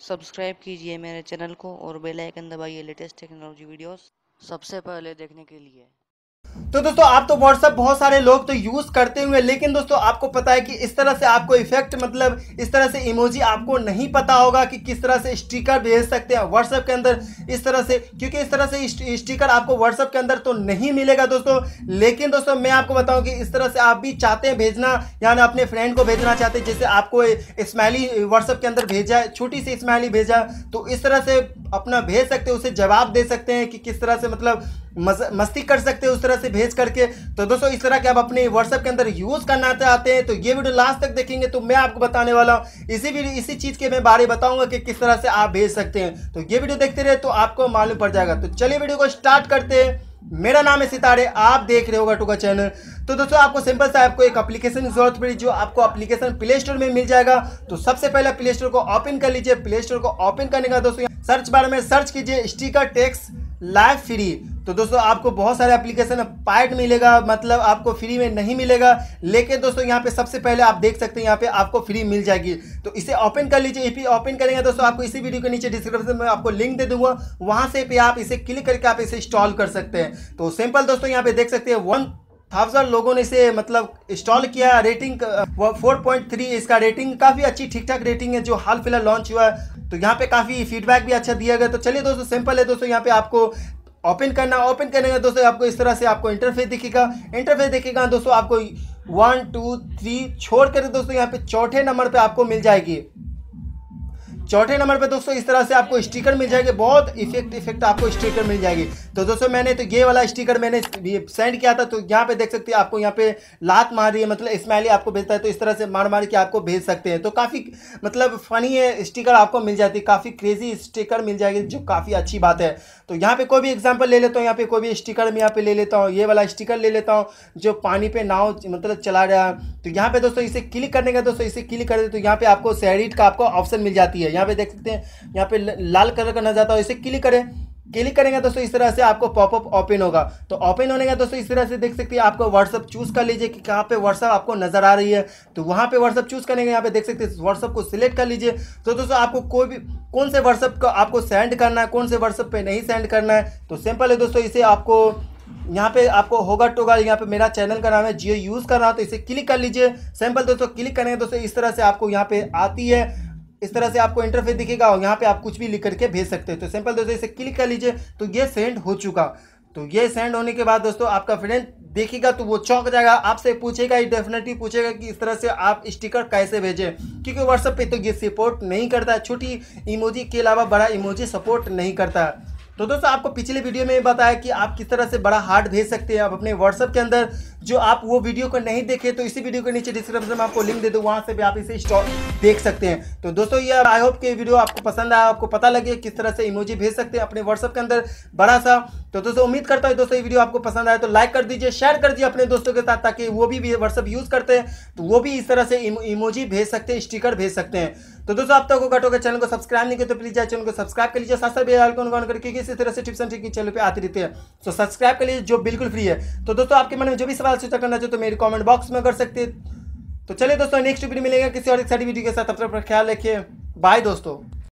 Subscribe कीजिए मेरे channel को और बेल आइकन दबाइए लेटेस्ट टेक्नोलॉजी वीडियोस सबसे पहले देखने के लिए। तो दोस्तों, आप तो व्हाट्सएप बहुत सारे लोग तो यूज़ करते हुए लेकिन दोस्तों, आपको पता है कि इस तरह से आपको इफ़ेक्ट मतलब इस तरह से इमोजी आपको नहीं पता होगा कि किस तरह से स्टिकर भेज सकते हैं व्हाट्सएप के अंदर। इस तरह से, क्योंकि इस तरह से स्टिकर आपको व्हाट्सएप के अंदर तो नहीं मिलेगा दोस्तों। लेकिन दोस्तों, मैं आपको बताऊँ कि इस तरह से आप भी चाहते हैं भेजना, यानी अपने फ्रेंड को भेजना चाहते हैं, जैसे आपको स्माइली व्हाट्सएप के अंदर भेजा है, छोटी सी स्माइली भेजा तो इस तरह से अपना भेज सकते हैं, उसे जवाब दे सकते हैं कि किस तरह से मतलब मस्ती कर सकते हैं उस तरह से भेज करके। तो दोस्तों, इस तरह के आप अपने व्हाट्सएप के अंदर यूज़ करना चाहते हैं तो ये वीडियो लास्ट तक देखेंगे तो मैं आपको बताने वाला हूँ। इसी वीडियो इसी चीज़ के मैं बारे बताऊँगा कि किस तरह से आप भेज सकते हैं। तो ये वीडियो देखते रहे तो आपको मालूम पड़ जाएगा। तो चलिए वीडियो को स्टार्ट करते हैं। मेरा नाम है सितारे, आप देख रहे होगा टूका चैनल तो दोस्तों, आपको सिंपल सा आपको एक एप्लीकेशन की ज़रूरत पड़ी, जो आपको एप्लीकेशन प्ले स्टोर में मिल जाएगा। तो सबसे पहले प्ले स्टोर को ओपन कर लीजिए। प्ले स्टोर को ओपन करने का दोस्तों सर्च बार में सर्च कीजिए स्टिकर टेक्स लाइव फ्री तो दोस्तों, आपको बहुत सारे एप्लीकेशन पाइट मिलेगा मतलब आपको फ्री में नहीं मिलेगा, लेकिन दोस्तों, यहाँ पे सबसे पहले आप देख सकते हैं, यहाँ पे आपको फ्री मिल जाएगी। तो इसे ओपन कर लीजिए इपी ओपन करेंगे दोस्तों, आपको इसी वीडियो के नीचे डिस्क्रिप्शन में आपको लिंक दे दूँगा। वहाँ से पे आप इसे क्लिक करके आप इसे इंस्टॉल कर सकते हैं। तो सिंपल दोस्तों, यहाँ पे देख सकते हैं वन थाउज़ेंड लोगों ने इसे मतलब इंस्टॉल किया। रेटिंग फोर पॉइंट थ्री इसका रेटिंग काफ़ी अच्छी ठीक ठाक रेटिंग है, जो हाल फ़िलहाल लॉन्च हुआ है। तो यहाँ पे काफ़ी फीडबैक भी अच्छा दिया गया। तो चलिए दोस्तों सिंपल है दोस्तों, यहाँ पे आपको ओपन करना, ओपन करने का दोस्तों आपको इस तरह से आपको इंटरफेस दिखेगा। इंटरफेस दिखेगा दोस्तों आपको वन टू थ्री छोड़ कर दोस्तों यहाँ पे चौथे नंबर पे आपको मिल जाएगी। चौथे नंबर पे दोस्तों इस तरह से आपको स्टिकर मिल जाएगी, बहुत इफ़ेक्ट इफ़ेक्ट आपको स्टिकर मिल जाएगी। तो दोस्तों मैंने तो ये वाला स्टिकर मैंने सेंड किया था तो यहाँ पे देख सकते हैं आपको यहाँ पे लात मार रही है मतलब स्माइली आपको भेजता है तो इस तरह से मार मार के आपको भेज सकते हैं। तो काफ़ी मतलब फनी है स्टिकर आपको मिल जाती है, काफ़ी क्रेजी स्टिकर मिल जाएगी, जो काफ़ी अच्छी बात है। तो यहाँ पे कोई भी एग्ज़ाम्पल ले लेता हूँ, यहाँ पे कोई भी स्टिकर मैं यहाँ पे ले लेता हूँ, ये वाला स्टिकर ले लेता हूँ, जो पानी पे नाव मतलब चला रहा है। तो यहाँ पे दोस्तों इसे क्लिक करने का, दोस्तों इसे क्लिक कर दे तो यहाँ पे आपको सैरिट का आपको ऑप्शन मिल जाती है। यहाँ पे देख सकते हैं, यहाँ पे लाल कलर का नज़र आता है इसे क्लिक करें। क्लिक करेंगे दोस्तों इस तरह से आपको पॉपअप ओपन होगा। तो ओपन होने का दोस्तों इस तरह से देख सकते हैं, आपको व्हाट्सअप चूज़ कर लीजिए कि कहाँ पे व्हाट्सअप आपको नज़र आ रही है। तो वहाँ पे व्हाट्सअप चूज़ करेंगे, यहाँ पे देख सकते हैं व्हाट्सअप को सिलेक्ट कर लीजिए। तो दोस्तों, आपको कोई भी, कौन से व्हाट्सअप को आपको सेंड करना है, कौन से व्हाट्सअप पे नहीं सेंड करना है तो सिंपल है दोस्तों, इसे आपको, यहाँ पे आपको होगा टोगा, यहाँ पे मेरा चैनल का नाम है जियो यूज़ कर रहा तो इसे क्लिक कर लीजिए। सिंपल दोस्तों, क्लिक करेंगे, दोस्तों, इस तरह से आपको यहाँ पे आती है। इस तरह से आपको इंटरफेस दिखेगा और यहाँ पे आप कुछ भी लिख करके भेज सकते हो। तो सिंपल दोस्तों, इसे क्लिक कर लीजिए तो ये सेंड हो चुका। तो ये सेंड होने के बाद दोस्तों, आपका फ्रेंड देखेगा तो वो चौंक जाएगा, आपसे पूछेगा, ये डेफिनेटली पूछेगा कि इस तरह से आप स्टिकर कैसे भेजें। क्योंकि व्हाट्सएप पे तो ये सपोर्ट नहीं करता है छोटी इमोजी के अलावा बड़ा इमोजी सपोर्ट नहीं करता। है तो दोस्तों, आपको पिछले वीडियो में बताया कि आप किस तरह से बड़ा हार्ट भेज सकते हैं। आप अपने व्हाट्सएप के अंदर जो आप वो वीडियो को नहीं देखे तो इसी वीडियो के नीचे डिस्क्रिप्शन में आपको लिंक दे दो, वहाँ से भी आप इसे स्टॉक देख सकते हैं। तो दोस्तों, ये आई होप कि वीडियो आपको पसंद आया, आपको पता लगे किस तरह से इमोजी भेज सकते हैं अपने व्हाट्सएप के अंदर बड़ा सा। तो दोस्तों, उम्मीद करता हूँ दोस्तों, ये वीडियो आपको पसंद आया तो लाइक कर दीजिए शेयर कर दीजिए अपने दोस्तों के साथ, ताकि वो भी व्हाट्सअप यूज़ करते हैं तो वो भी इस तरह से इमोजी भेज सकते हैं स्टिकर भेज सकते हैं। तो दोस्तों, आप तक को कटोगे चैनल को सब्सक्राइब नहीं किया तो प्लीज़ चैनल को सब्सक्राइब कर लीजिए साथ साथ आइकन ऑन करके इसी तरह से टिप्स एंड ट्रिक चैनल पे आती रहती है। तो सब्सक्राइब कर लीजिए, जो बिल्कुल फ्री है। तो दोस्तों, आपके मन में जो भी सवाल सूचना करना चाहते तो मेरे कमेंट बॉक्स में कर सकते तो चलिए दोस्तों नेक्स्ट वीडियो मिलेगा। किसी और एक सारी वीडियो के साथ अपना ख्याल रखिए। बाय दोस्तों।